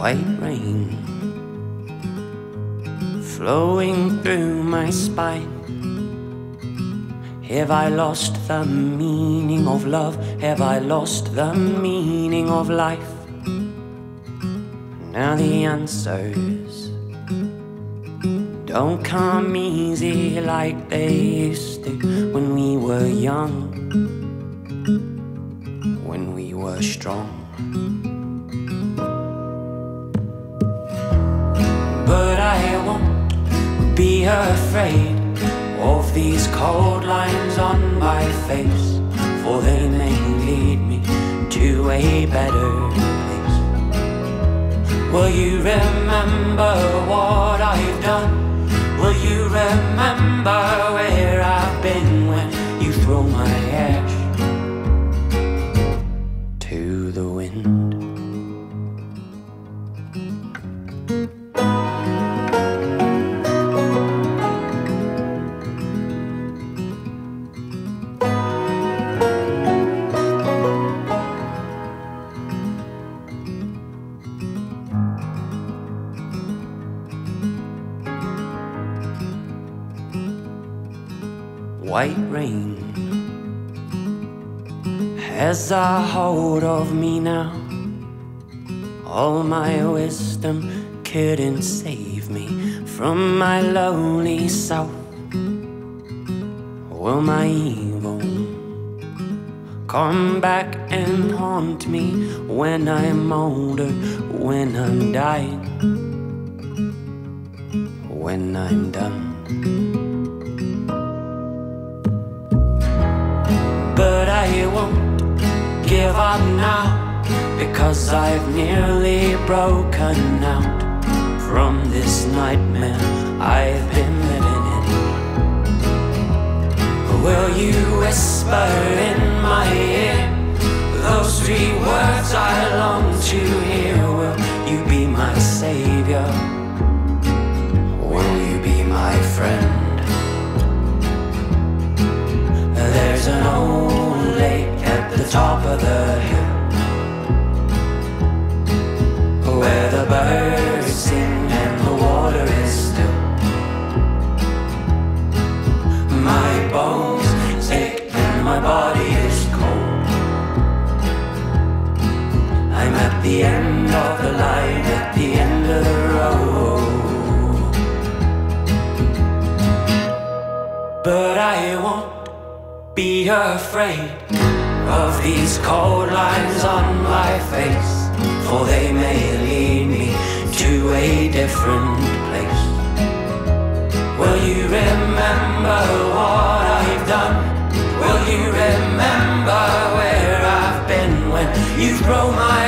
white rain flowing through my spine. Have I lost the meaning of love? Have I lost the meaning of life? Now the answers don't come easy like they used to when we were young, when we were strong. Be afraid of these cold lines on my face, for they may lead me to a better place. Will you remember what I've done? Will you remember where I've been when you throw my ash to the wind? White rain has a hold of me now. All my wisdom couldn't save me from my lonely self. Will my evil come back and haunt me when I'm older, when I'm dying, when I'm done? I won't give up now because I've nearly broken out from this nightmare I've been living in. Will you whisper in my ear those three words I long to hear? Will you be my savior? Will you be my friend? There's an old top of the hill Where the birds sing and the water is still. My bones ache and my body is cold. I'm at the end of the line, at the end of the road. But I won't be afraid of these cold lines on my face, for they may lead me to a different place. Will you remember what I've done? Will you remember where I've been when you throw my